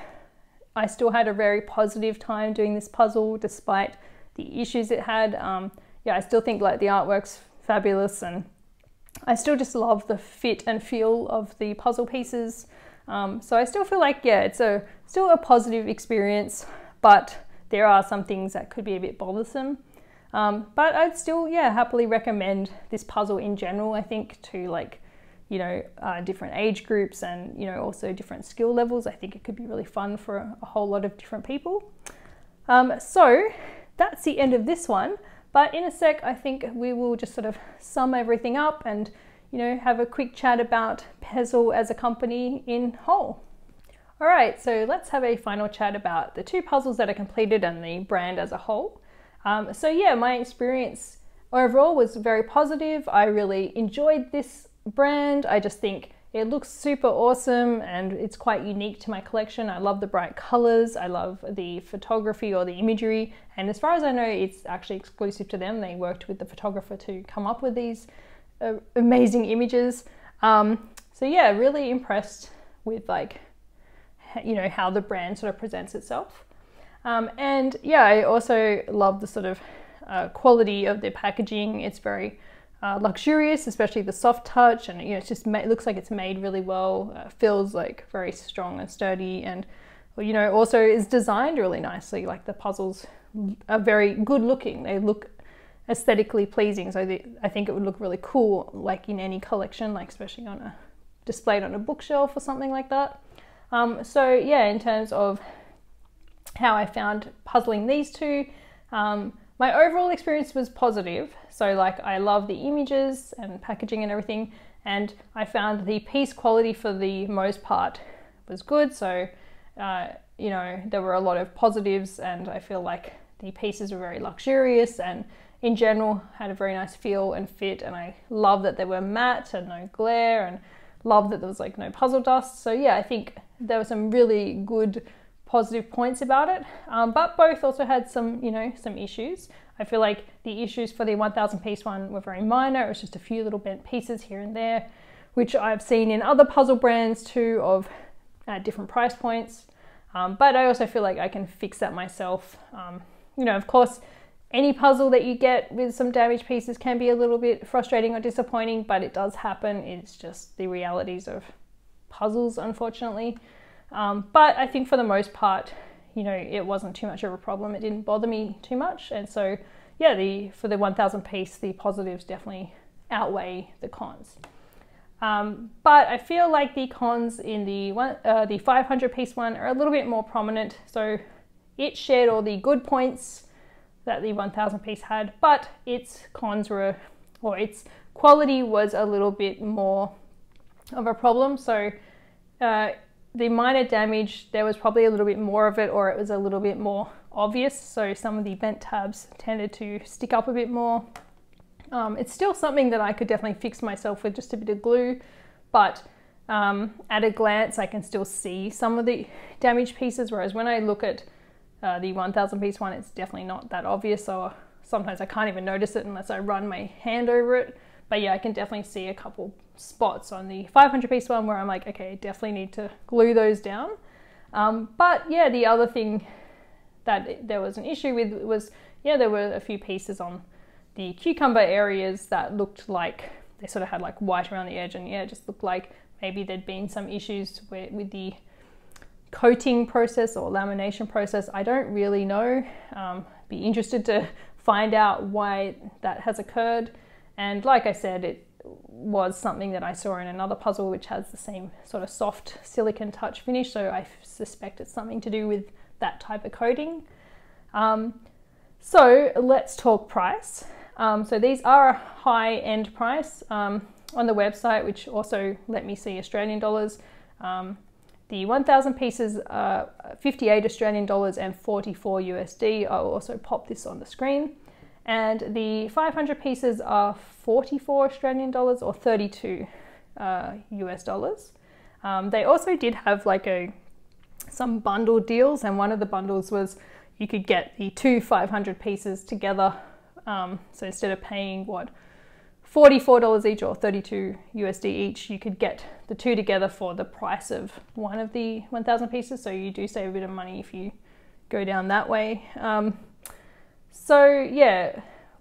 I still had a very positive time doing this puzzle despite the issues it had. Um, yeah, I still think like the artwork's fabulous and I still just love the fit and feel of the puzzle pieces. Um, so I still feel like, yeah, it's a still a positive experience, but there are some things that could be a bit bothersome. Um, but I'd still, yeah, happily recommend this puzzle in general, I think, to like, you know, uh, different age groups and, you know, also different skill levels. I think it could be really fun for a, a whole lot of different people. Um, so that's the end of this one. But in a sec, I think we will just sort of sum everything up and, you know, have a quick chat about Pezel as a company in whole. All right, so let's have a final chat about the two puzzles that are completed and the brand as a whole. Um, so yeah, my experience overall was very positive. I really enjoyed this brand. I just think it looks super awesome and it's quite unique to my collection. I love the bright colors. I love the photography or the imagery. And as far as I know, it's actually exclusive to them. They worked with the photographer to come up with these uh, amazing images. Um, so yeah, really impressed with like you know how the brand sort of presents itself. Um, and yeah, I also love the sort of uh, quality of the packaging. It's very uh, luxurious, especially the soft touch, and you know, it's just it looks like it's made really well. Uh, feels like very strong and sturdy, and you know, also is designed really nicely. Like the puzzles are very good looking. They look aesthetically pleasing, so the, I think it would look really cool, like in any collection, like especially on a displayed on a bookshelf or something like that. Um, so yeah, in terms of how I found puzzling these two, um, my overall experience was positive. So like I love the images and packaging and everything, and I found the piece quality for the most part was good. So uh, you know there were a lot of positives, and I feel like the pieces were very luxurious and in general had a very nice feel and fit. And I love that they were matte and no glare and love that there was like no puzzle dust. So yeah, I think there were some really good positive points about it, um, but both also had some, you know, some issues. I feel like the issues for the 1000 piece one were very minor. It was just a few little bent pieces here and there, which I've seen in other puzzle brands too of at different price points. Um, but I also feel like I can fix that myself. Um, you know, of course, any puzzle that you get with some damaged pieces can be a little bit frustrating or disappointing, but it does happen. It's just the realities of puzzles, unfortunately. Um, but I think for the most part, you know, it wasn't too much of a problem. It didn't bother me too much, and so yeah, the for the 1,000 piece, the positives definitely outweigh the cons. Um, but I feel like the cons in the one, uh, the 500 piece one are a little bit more prominent. So it shared all the good points that the 1000 piece had, but its cons were, or its quality was a little bit more of a problem. So uh, the minor damage, there was probably a little bit more of it, or it was a little bit more obvious. So some of the bent tabs tended to stick up a bit more. Um, it's still something that I could definitely fix myself with just a bit of glue, but um, at a glance, I can still see some of the damaged pieces. Whereas when I look at uh, the 1000 piece one, it's definitely not that obvious, or sometimes I can't even notice it unless I run my hand over it. But yeah, I can definitely see a couple spots on the 500 piece one where I'm like, okay, definitely need to glue those down. Um, but yeah, the other thing that there was an issue with was, yeah, there were a few pieces on the cucumber areas that looked like they sort of had like white around the edge and yeah, it just looked like maybe there'd been some issues with, with the coating process or lamination process. I don't really know. Um, be interested to find out why that has occurred. And like I said, it was something that I saw in another puzzle which has the same sort of soft silicon touch finish. So I suspect it's something to do with that type of coating. Um, so let's talk price. Um, so these are a high end price um, on the website, which also let me see Australian dollars. Um, the 1000 pieces are 58 Australian dollars and 44 USD. I'll also pop this on the screen. And the 500 pieces are 44 Australian dollars or 32 uh, US dollars. Um, they also did have like a some bundle deals, and one of the bundles was you could get the two 500 pieces together. Um, so instead of paying what $44 each or 32 USD each, you could get the two together for the price of one of the 1000 pieces. So you do save a bit of money if you go down that way. Um, so yeah,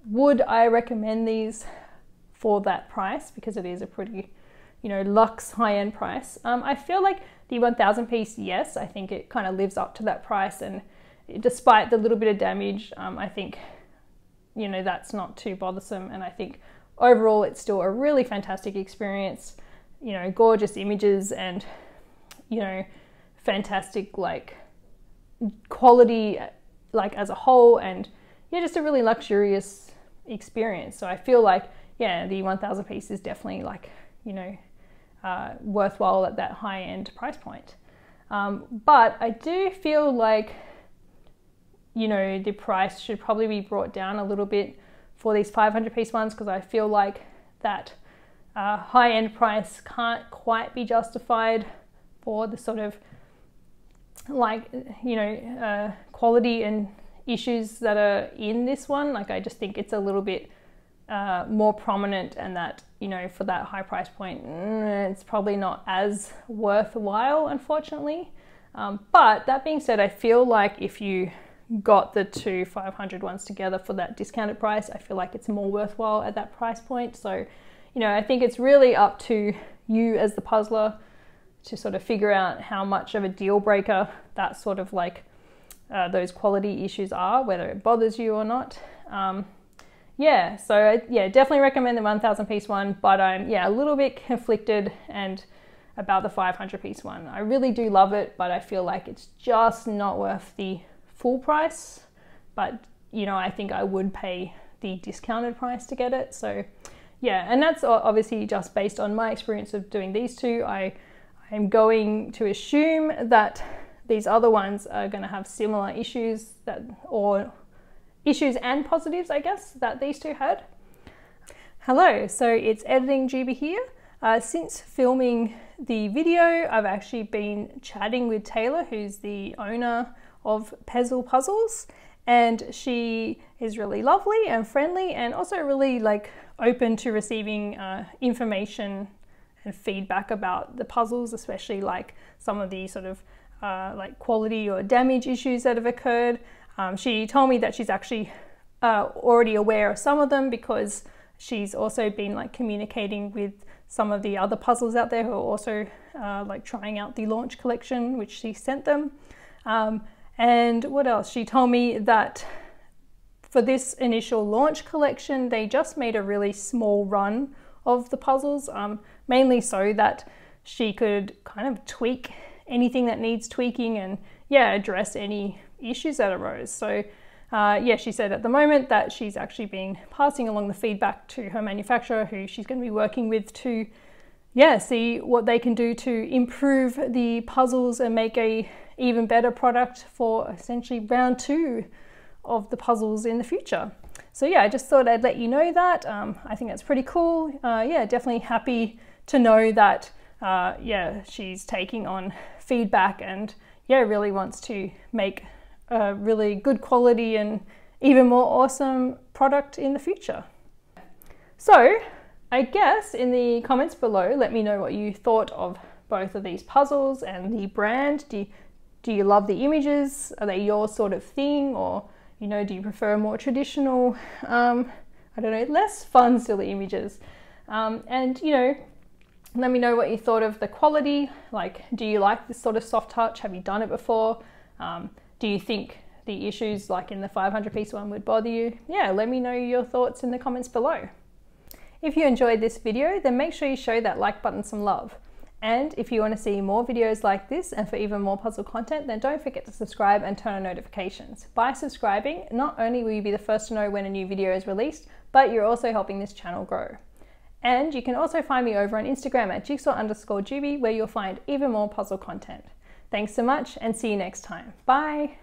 would I recommend these for that price because it is a pretty, you know, luxe high-end price? Um, I feel like the 1000 piece, yes, I think it kind of lives up to that price and despite the little bit of damage, um, I think, you know, that's not too bothersome and I think overall, it's still a really fantastic experience. You know, gorgeous images and, you know, fantastic like quality, like as a whole, and yeah, just a really luxurious experience. So I feel like, yeah, the 1000 piece is definitely like, you know, uh, worthwhile at that high end price point. Um, but I do feel like, you know, the price should probably be brought down a little bit for these 500 piece ones because I feel like that uh, high end price can't quite be justified for the sort of like you know uh, quality and issues that are in this one like I just think it's a little bit uh, more prominent and that you know for that high price point mm, it's probably not as worthwhile unfortunately um, but that being said I feel like if you got the two 500 ones together for that discounted price, I feel like it's more worthwhile at that price point. So, you know, I think it's really up to you as the puzzler to sort of figure out how much of a deal breaker that sort of like uh, those quality issues are, whether it bothers you or not. Um, yeah, so I, yeah, definitely recommend the 1000 piece one, but I'm yeah a little bit conflicted and about the 500 piece one. I really do love it, but I feel like it's just not worth the full price, but you know, I think I would pay the discounted price to get it. So yeah, and that's obviously just based on my experience of doing these two. I am going to assume that these other ones are going to have similar issues that or issues and positives, I guess, that these two had. Hello, so it's editing Jubie here. Uh, since filming the video, I've actually been chatting with Taylor, who's the owner of Pezel Puzzles and she is really lovely and friendly and also really like open to receiving uh, information and feedback about the puzzles, especially like some of the sort of uh, like quality or damage issues that have occurred. Um, she told me that she's actually uh, already aware of some of them because she's also been like communicating with some of the other puzzles out there who are also uh, like trying out the launch collection, which she sent them. Um, and what else? She told me that for this initial launch collection, they just made a really small run of the puzzles, um, mainly so that she could kind of tweak anything that needs tweaking and yeah, address any issues that arose. So uh, yeah, she said at the moment that she's actually been passing along the feedback to her manufacturer, who she's going to be working with to, yeah, see what they can do to improve the puzzles and make a even better product for essentially round two of the puzzles in the future. So yeah, I just thought I'd let you know that. Um, I think that's pretty cool. Uh, yeah, definitely happy to know that, uh, yeah, she's taking on feedback and yeah, really wants to make a really good quality and even more awesome product in the future. So I guess in the comments below, let me know what you thought of both of these puzzles and the brand. Do you, do you love the images? Are they your sort of thing? Or, you know, do you prefer more traditional, um, I don't know, less fun, silly images? Um, and, you know, let me know what you thought of the quality. Like, do you like this sort of soft touch? Have you done it before? Um, do you think the issues like in the 500 piece one would bother you? Yeah, let me know your thoughts in the comments below. If you enjoyed this video, then make sure you show that like button some love. And if you want to see more videos like this and for even more puzzle content, then don't forget to subscribe and turn on notifications. By subscribing, not only will you be the first to know when a new video is released, but you're also helping this channel grow. And you can also find me over on Instagram at jigsaw underscore where you'll find even more puzzle content. Thanks so much and see you next time. Bye!